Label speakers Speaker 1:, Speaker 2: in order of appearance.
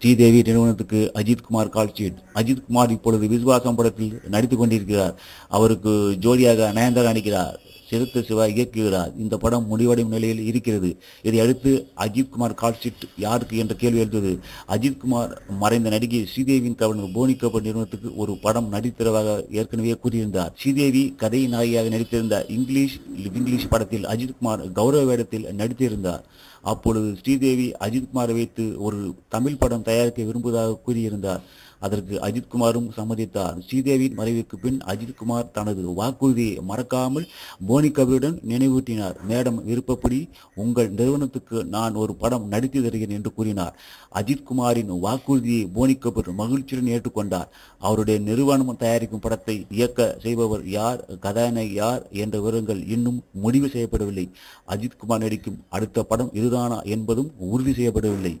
Speaker 1: ஸ்ரீதேவி நிறுவனத்துக்கு அஜித்குமார் கால் அஜித்குமார் இப்பொழுது விசுவாசம் படத்தில் நடித்துக் கொண்டிருக்கிறார். அவருக்கு ஜோடியாக நயன்தாரா நடிக்கிறார். சிறுத்த சிவா இயக்குகிறார். இந்த படம் முடிவடையும் நிலையில் இருக்கிறது. இதை அடுத்து அஜித்குமார் கால் யாருக்கு என்ற கேள்வி எழுந்தது. அஜித்குமார் மறைந்த நடிகை ஸ்ரீதேவியின் கவர்னர் போனி கபூர் நிறுவனத்துக்கு ஒரு படம் நடித்ததாக ஏற்கனவே கூறியிருந்தார். ஸ்ரீதேவி கதை நாயகியாக நடித்திருந்த இங்கிலீஷ் இங்கிலீஷ் படத்தில் அஜித்குமார் கௌரவ வேடத்தில் நடித்திருந்தார். அப்பொழுது ஸ்ரீதேவி அஜித்குமாரை வைத்து ஒரு தமிழ் படம் தயாரிக்க விரும்புவதாக கூறியிருந்தார். அதற்கு அஜித்குமாரும் சம்மதித்தார். ஸ்ரீதேவியின் மறைவுக்கு பின் அஜித்குமார் தனது வாக்குறுதியை மறக்காமல் போனி கபூருடன் நினைவூட்டினார். மேடம் விருப்பப்படி உங்கள் நிறுவனத்துக்கு நான் ஒரு படம் நடித்து தருகிறேன் என்று கூறினார். அஜித்குமாரின் வாக்குறுதியை போனி கபூர் மகிழ்ச்சியுடன் ஏற்றுக்கொண்டார். அவருடைய நிறுவனம் தயாரிக்கும் படத்தை இயக்க செய்பவர் யார் கதாநாயகி யார் என்ற விவரங்கள் இன்னும் முடிவு செய்யப்படவில்லை. அஜித்குமார் நடிக்கும் அடுத்த படம் இதுதானா என்பதும் உறுதி செய்யப்படவில்லை.